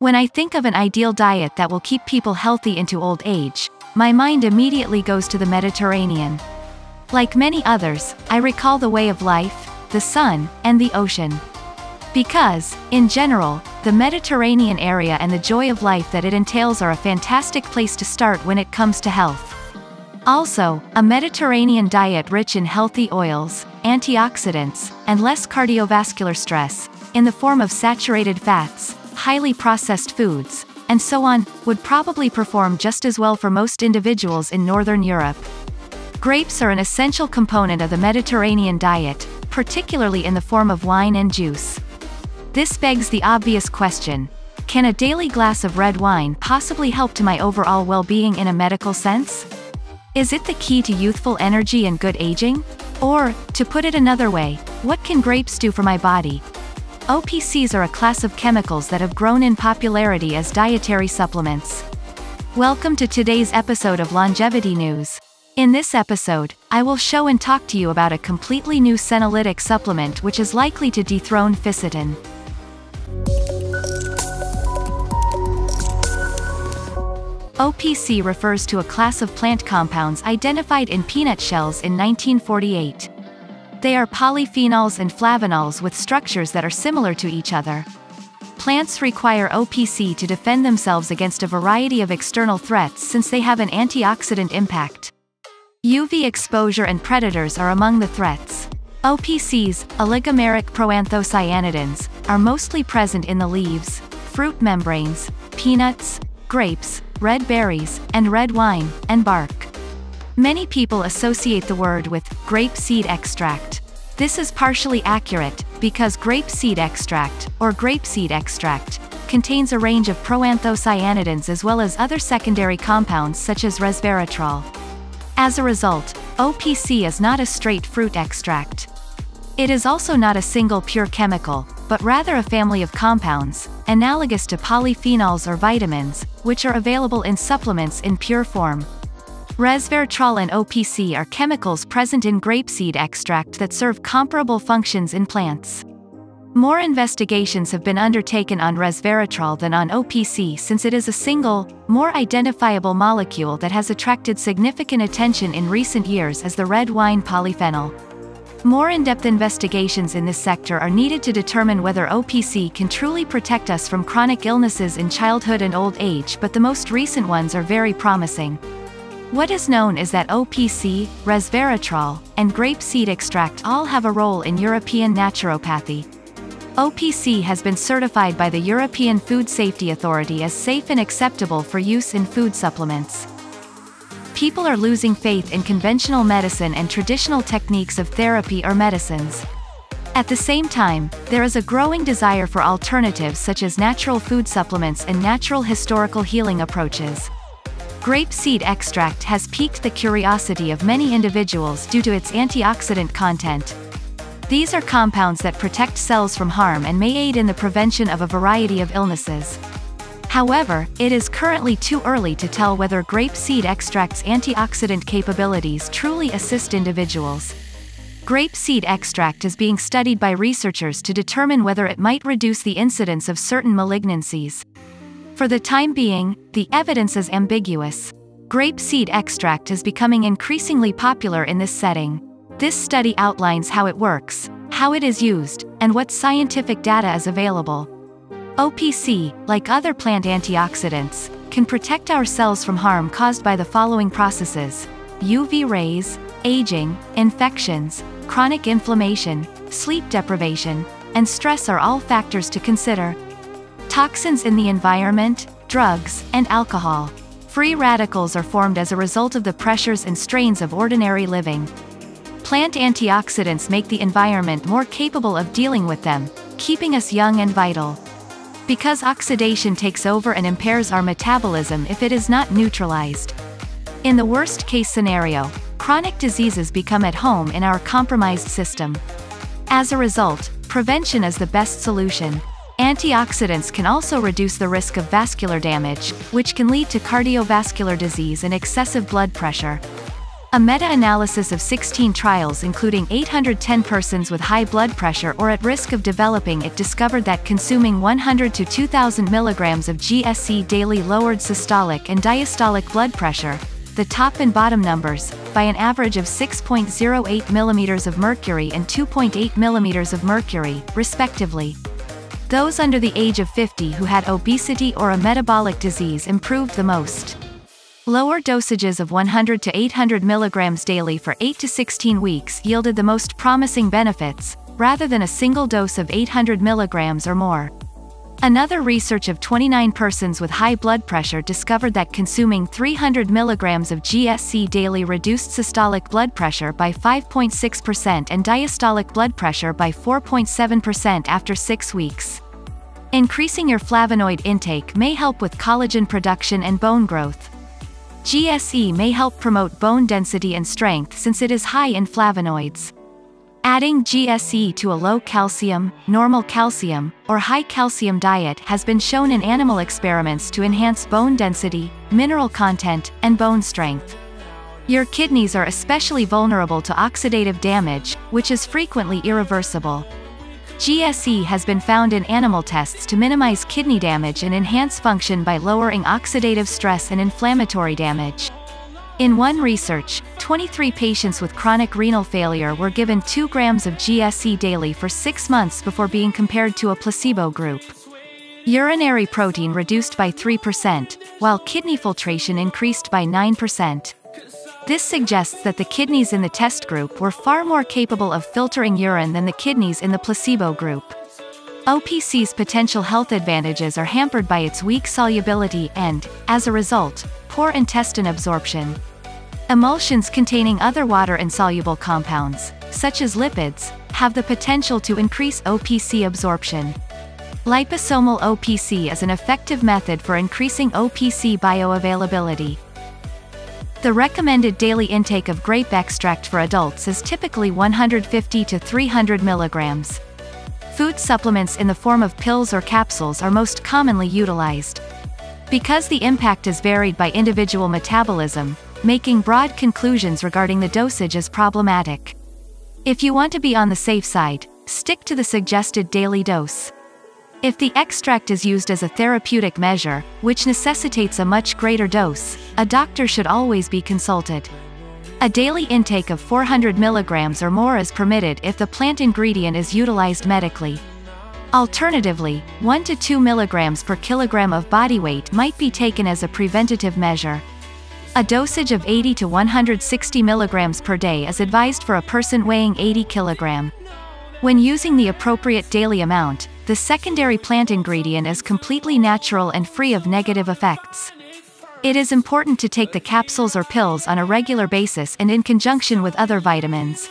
When I think of an ideal diet that will keep people healthy into old age, my mind immediately goes to the Mediterranean. Like many others, I recall the way of life, the sun, and the ocean. Because, in general, the Mediterranean area and the joy of life that it entails are a fantastic place to start when it comes to health. Also, a Mediterranean diet rich in healthy oils, antioxidants, and less cardiovascular stress, in the form of saturated fats, highly processed foods, and so on, would probably perform just as well for most individuals in Northern Europe. Grapes are an essential component of the Mediterranean diet, particularly in the form of wine and juice. This begs the obvious question, can a daily glass of red wine possibly help to my overall well-being in a medical sense? Is it the key to youthful energy and good aging? Or, to put it another way, what can grapes do for my body, OPCs are a class of chemicals that have grown in popularity as dietary supplements. Welcome to today's episode of Longevity News. In this episode, I will show and talk to you about a completely new senolytic supplement which is likely to dethrone fisetin. OPC refers to a class of plant compounds identified in peanut shells in 1948. They are polyphenols and flavanols with structures that are similar to each other. Plants require OPC to defend themselves against a variety of external threats since they have an antioxidant impact. UV exposure and predators are among the threats. OPCs, oligomeric proanthocyanidins, are mostly present in the leaves, fruit membranes, peanuts, grapes, red berries, and red wine, and bark. Many people associate the word with grape seed extract. This is partially accurate, because grape seed extract, or grape seed extract, contains a range of proanthocyanidins as well as other secondary compounds such as resveratrol. As a result, OPC is not a straight fruit extract. It is also not a single pure chemical, but rather a family of compounds, analogous to polyphenols or vitamins, which are available in supplements in pure form. Resveratrol and OPC are chemicals present in grapeseed extract that serve comparable functions in plants. More investigations have been undertaken on resveratrol than on OPC since it is a single, more identifiable molecule that has attracted significant attention in recent years as the red wine polyphenol. More in-depth investigations in this sector are needed to determine whether OPC can truly protect us from chronic illnesses in childhood and old age but the most recent ones are very promising. What is known is that OPC, resveratrol, and grapeseed extract all have a role in European naturopathy. OPC has been certified by the European Food Safety Authority as safe and acceptable for use in food supplements. People are losing faith in conventional medicine and traditional techniques of therapy or medicines. At the same time, there is a growing desire for alternatives such as natural food supplements and natural historical healing approaches. Grape seed extract has piqued the curiosity of many individuals due to its antioxidant content. These are compounds that protect cells from harm and may aid in the prevention of a variety of illnesses. However, it is currently too early to tell whether grape seed extract's antioxidant capabilities truly assist individuals. Grape seed extract is being studied by researchers to determine whether it might reduce the incidence of certain malignancies. For the time being, the evidence is ambiguous. Grape seed extract is becoming increasingly popular in this setting. This study outlines how it works, how it is used, and what scientific data is available. OPC, like other plant antioxidants, can protect our cells from harm caused by the following processes UV rays, aging, infections, chronic inflammation, sleep deprivation, and stress are all factors to consider. Toxins in the environment, drugs, and alcohol. Free radicals are formed as a result of the pressures and strains of ordinary living. Plant antioxidants make the environment more capable of dealing with them, keeping us young and vital. Because oxidation takes over and impairs our metabolism if it is not neutralized. In the worst case scenario, chronic diseases become at home in our compromised system. As a result, prevention is the best solution. Antioxidants can also reduce the risk of vascular damage, which can lead to cardiovascular disease and excessive blood pressure. A meta-analysis of 16 trials including 810 persons with high blood pressure or at risk of developing it discovered that consuming 100 to 2000 milligrams of GSE daily lowered systolic and diastolic blood pressure, the top and bottom numbers, by an average of 6.08 millimeters of mercury and 2.8 millimeters of mercury, respectively. Those under the age of 50 who had obesity or a metabolic disease improved the most. Lower dosages of 100 to 800 milligrams daily for 8 to 16 weeks yielded the most promising benefits, rather than a single dose of 800 milligrams or more. Another research of 29 persons with high blood pressure discovered that consuming 300 milligrams of GSE daily reduced systolic blood pressure by 5.6% and diastolic blood pressure by 4.7% after 6 weeks. Increasing your flavonoid intake may help with collagen production and bone growth. GSE may help promote bone density and strength since it is high in flavonoids. Adding GSE to a low calcium, normal calcium, or high calcium diet has been shown in animal experiments to enhance bone density, mineral content, and bone strength. Your kidneys are especially vulnerable to oxidative damage, which is frequently irreversible. GSE has been found in animal tests to minimize kidney damage and enhance function by lowering oxidative stress and inflammatory damage. In one research, 23 patients with chronic renal failure were given 2 grams of GSE daily for 6 months before being compared to a placebo group. Urinary protein reduced by 3%, while kidney filtration increased by 9%. This suggests that the kidneys in the test group were far more capable of filtering urine than the kidneys in the placebo group. OPC's potential health advantages are hampered by its weak solubility and, as a result, poor intestine absorption. Emulsions containing other water-insoluble compounds, such as lipids, have the potential to increase OPC absorption. Liposomal OPC is an effective method for increasing OPC bioavailability. The recommended daily intake of grape extract for adults is typically 150 to 300 milligrams. Food supplements in the form of pills or capsules are most commonly utilized. Because the impact is varied by individual metabolism, making broad conclusions regarding the dosage is problematic. If you want to be on the safe side, stick to the suggested daily dose. If the extract is used as a therapeutic measure, which necessitates a much greater dose, a doctor should always be consulted. A daily intake of 400 mg or more is permitted if the plant ingredient is utilized medically. Alternatively, 1 to 2 mg per kilogram of body weight might be taken as a preventative measure. A dosage of 80 to 160 mg per day is advised for a person weighing 80 kg. When using the appropriate daily amount, the secondary plant ingredient is completely natural and free of negative effects. It is important to take the capsules or pills on a regular basis and in conjunction with other vitamins.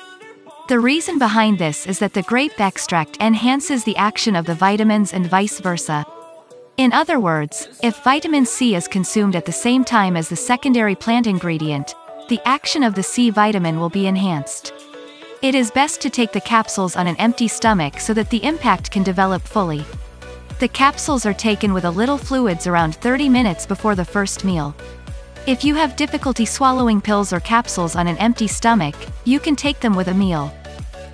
The reason behind this is that the grape extract enhances the action of the vitamins and vice versa. In other words, if vitamin C is consumed at the same time as the secondary plant ingredient, the action of the C vitamin will be enhanced. It is best to take the capsules on an empty stomach so that the impact can develop fully. The capsules are taken with a little fluids around 30 minutes before the first meal. If you have difficulty swallowing pills or capsules on an empty stomach, you can take them with a meal.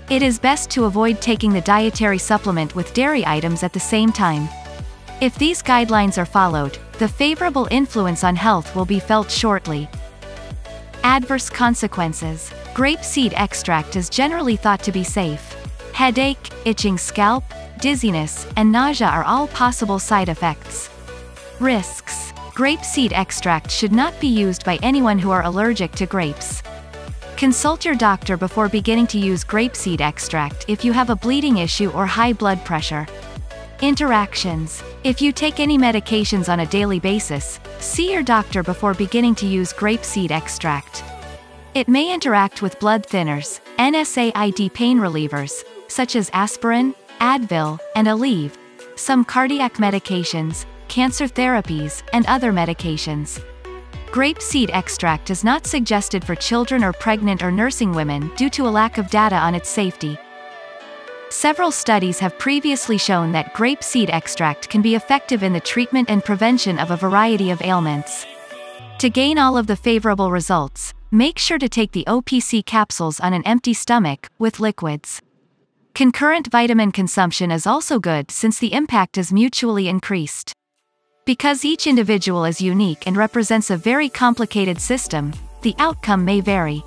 It is best to avoid taking the dietary supplement with dairy items at the same time. If these guidelines are followed, the favorable influence on health will be felt shortly. Adverse consequences. Grape seed extract is generally thought to be safe. Headache, itching scalp, dizziness, and nausea are all possible side effects. Risks. Grape seed extract should not be used by anyone who are allergic to grapes. Consult your doctor before beginning to use grapeseed extract if you have a bleeding issue or high blood pressure. Interactions. If you take any medications on a daily basis, see your doctor before beginning to use grapeseed extract. It may interact with blood thinners, NSAID pain relievers, such as aspirin, Advil, and Aleve, some cardiac medications, cancer therapies, and other medications. Grape seed extract is not suggested for children or pregnant or nursing women due to a lack of data on its safety. Several studies have previously shown that grape seed extract can be effective in the treatment and prevention of a variety of ailments. To gain all of the favorable results, make sure to take the OPC capsules on an empty stomach, with liquids. Concurrent vitamin consumption is also good since the impact is mutually increased. Because each individual is unique and represents a very complicated system, the outcome may vary.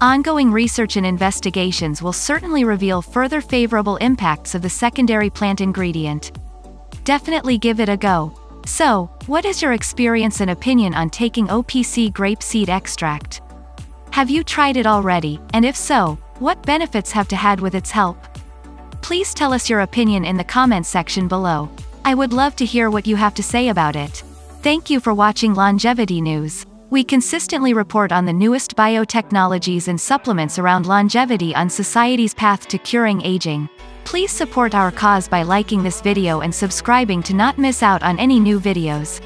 Ongoing research and investigations will certainly reveal further favorable impacts of the secondary plant ingredient. Definitely give it a go. So, what is your experience and opinion on taking OPC grape seed extract? Have you tried it already, and if so, what benefits have to had with its help? Please tell us your opinion in the comments section below. I would love to hear what you have to say about it. Thank you for watching Longevity News. We consistently report on the newest biotechnologies and supplements around longevity on society's path to curing aging. Please support our cause by liking this video and subscribing to not miss out on any new videos.